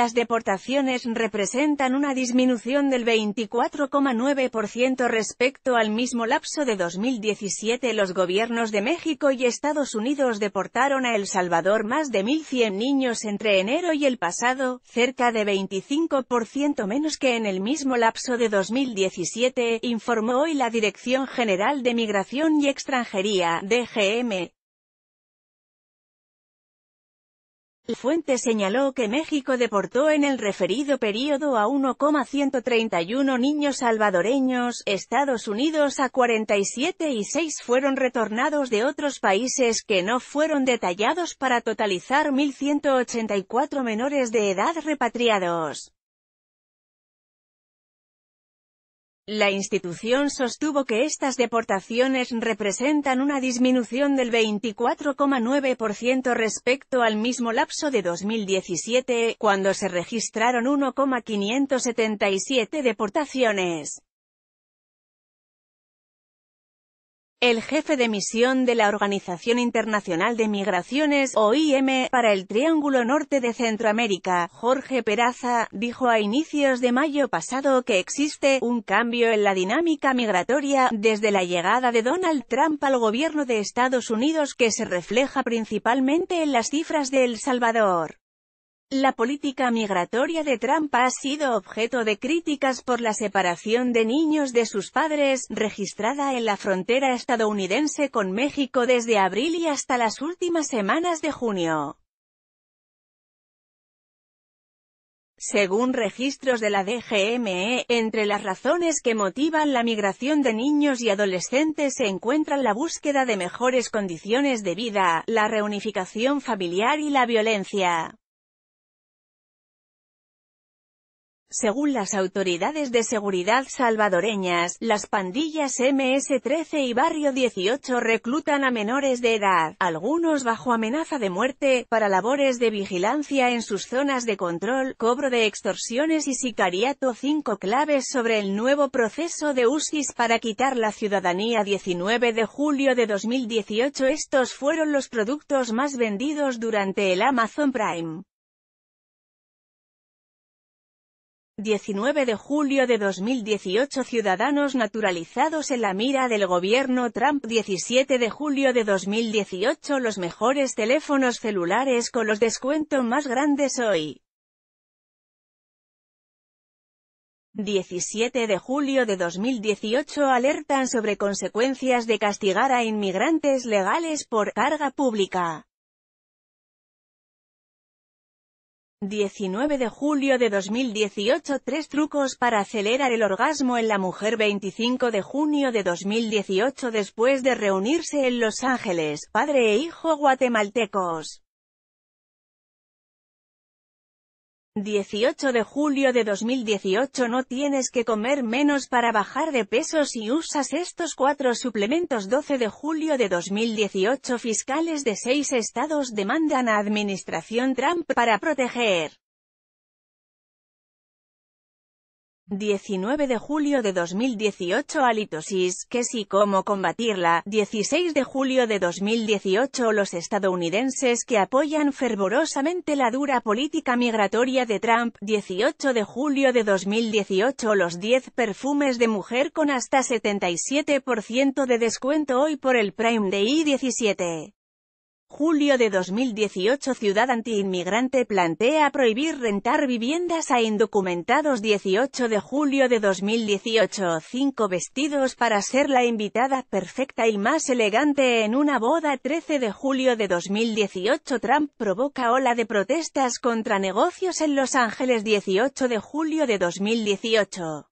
Las deportaciones representan una disminución del 24,9% respecto al mismo lapso de 2017. Los gobiernos de México y Estados Unidos deportaron a El Salvador más de 1.100 niños entre enero y el pasado, cerca de 25% menos que en el mismo lapso de 2017, informó hoy la Dirección General de Migración y Extranjería, DGM. La fuente señaló que México deportó en el referido período a 1,131 niños salvadoreños, Estados Unidos a 47 y 6 fueron retornados de otros países que no fueron detallados para totalizar 1.184 menores de edad repatriados. La institución sostuvo que estas deportaciones representan una disminución del 24,9% respecto al mismo lapso de 2017, cuando se registraron 1,577 deportaciones. El jefe de misión de la Organización Internacional de Migraciones, OIM, para el Triángulo Norte de Centroamérica, Jorge Peraza, dijo a inicios de mayo pasado que existe un cambio en la dinámica migratoria desde la llegada de Donald Trump al gobierno de Estados Unidos que se refleja principalmente en las cifras de El Salvador. La política migratoria de Trump ha sido objeto de críticas por la separación de niños de sus padres, registrada en la frontera estadounidense con México desde abril y hasta las últimas semanas de junio. Según registros de la DGME, entre las razones que motivan la migración de niños y adolescentes se encuentran la búsqueda de mejores condiciones de vida, la reunificación familiar y la violencia. Según las autoridades de seguridad salvadoreñas, las pandillas MS-13 y Barrio 18 reclutan a menores de edad, algunos bajo amenaza de muerte, para labores de vigilancia en sus zonas de control, cobro de extorsiones y sicariato. Cinco claves sobre el nuevo proceso de USIS para quitar la ciudadanía 19 de julio de 2018 Estos fueron los productos más vendidos durante el Amazon Prime. 19 de julio de 2018 Ciudadanos naturalizados en la mira del gobierno Trump 17 de julio de 2018 Los mejores teléfonos celulares con los descuentos más grandes hoy. 17 de julio de 2018 alertan sobre consecuencias de castigar a inmigrantes legales por carga pública. 19 de julio de 2018 Tres trucos para acelerar el orgasmo en la mujer 25 de junio de 2018 Después de reunirse en Los Ángeles, padre e hijo guatemaltecos 18 de julio de 2018 No tienes que comer menos para bajar de peso si usas estos cuatro suplementos. 12 de julio de 2018 Fiscales de seis estados demandan a Administración Trump para proteger 19 de julio de 2018 Halitosis, que si cómo combatirla, 16 de julio de 2018 Los estadounidenses que apoyan fervorosamente la dura política migratoria de Trump, 18 de julio de 2018 Los 10 perfumes de mujer con hasta 77% de descuento hoy por el Prime Day 17. Julio de 2018 Ciudad Anti-Inmigrante plantea prohibir rentar viviendas a indocumentados 18 de julio de 2018 Cinco vestidos para ser la invitada perfecta y más elegante en una boda 13 de julio de 2018 Trump provoca ola de protestas contra negocios en Los Ángeles 18 de julio de 2018